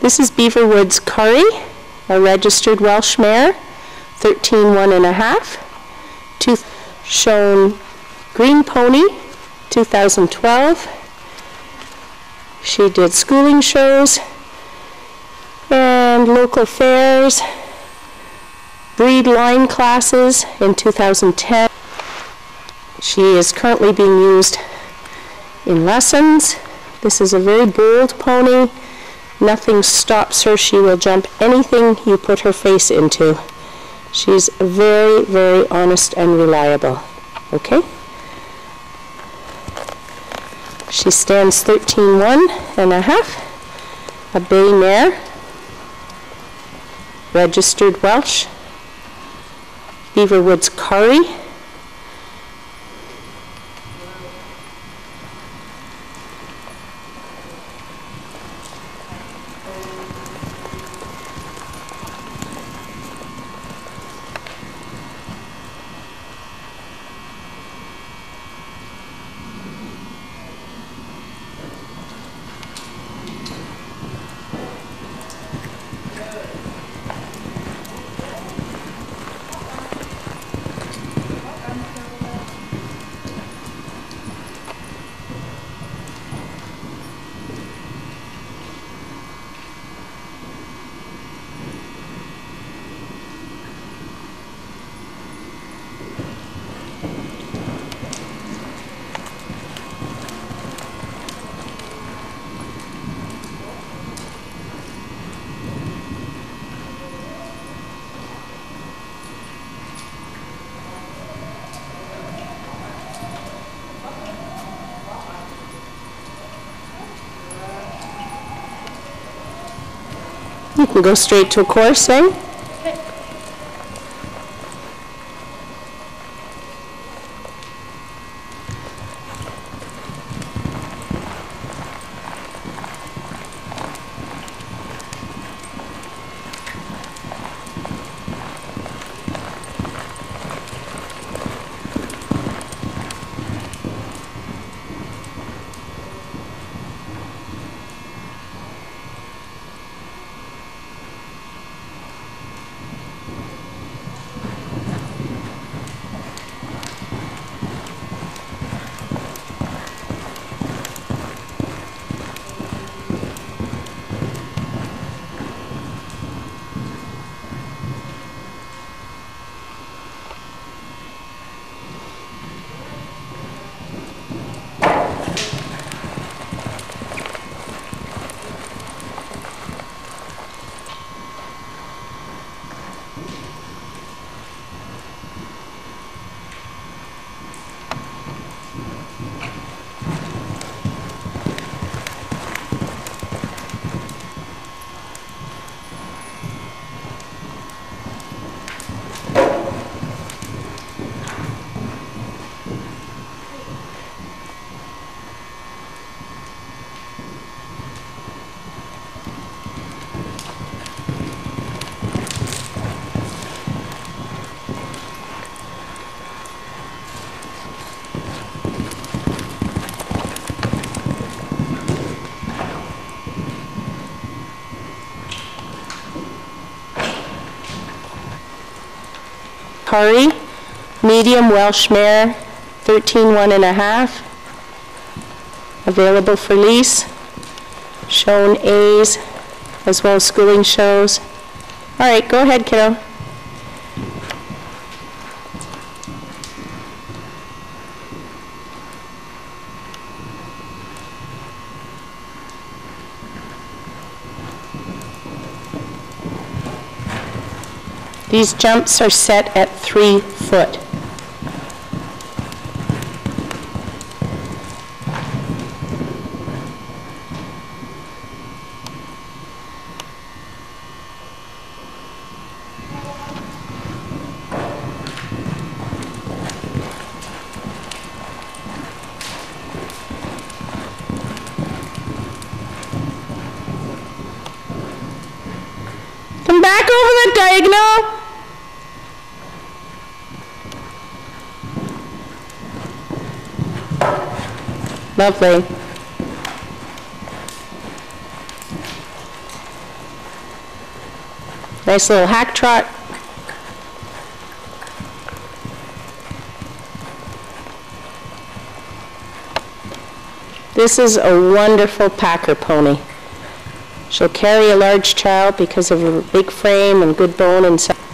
This is Beaverwoods Kauri, a registered Welsh mare, 13 one and a half. Two, shown Green Pony, 2012. She did schooling shows and local fairs, breed line classes in 2010. She is currently being used in lessons. This is a very bold pony. Nothing stops her. She will jump anything you put her face into. She's very, very honest and reliable. Okay? She stands 13 one and a half, a bay mare, registered Welsh, Beaverwoods You can go straight to a course, eh? Kauri, medium Welsh mare, 13 one and a half, available for lease, shown A's, as well as schooling shows. All right, go ahead, kiddo. These jumps are set at three foot. Come back over the diagonal. Lovely. Nice little hack trot. This is a wonderful packer pony. She'll carry a large child because of her big frame and good bone and size.